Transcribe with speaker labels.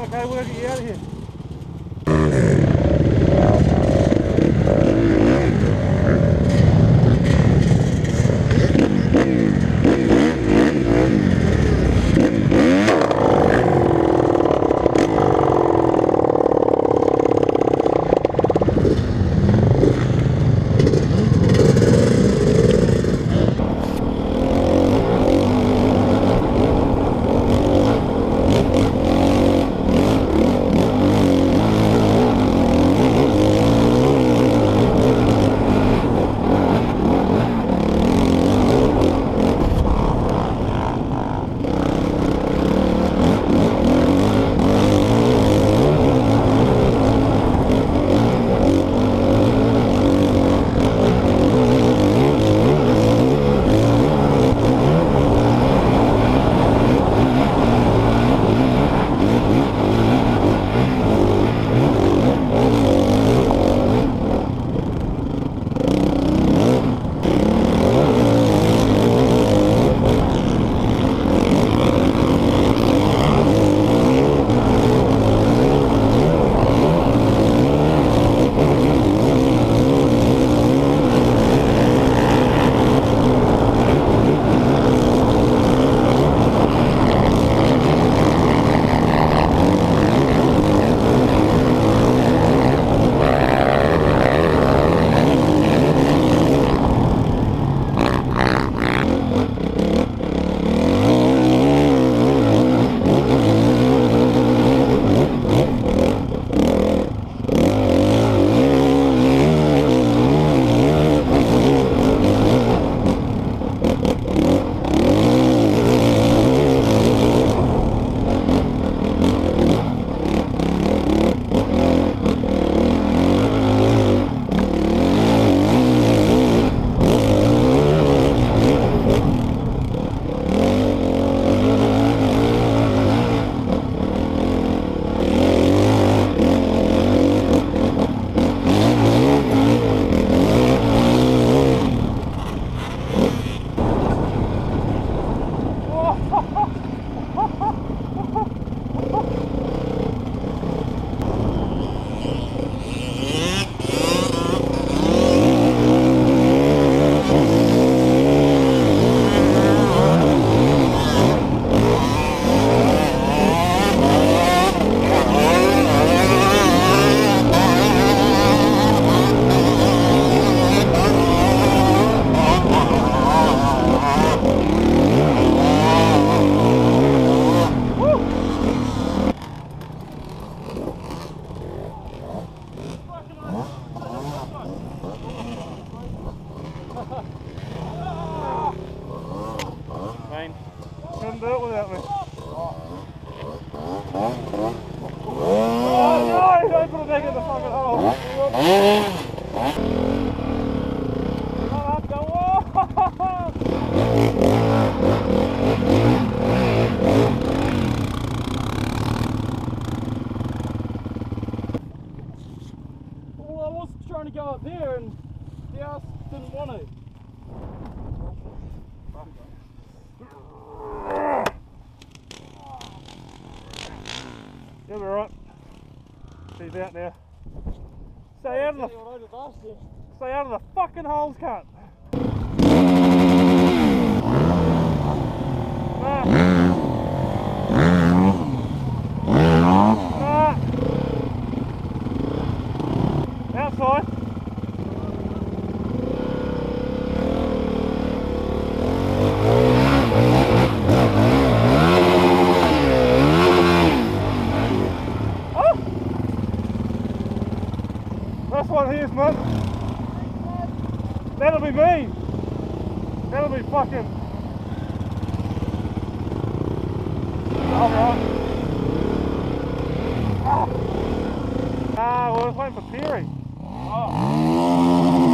Speaker 1: Okay, we'll get you out of here. You'll be right. He's out there. Stay out of the stay out of the fucking holes, cunt. Ah. Ah. Outside. That'll be me. That'll be fucking. Alright. Ah, I was waiting for Peary.
Speaker 2: I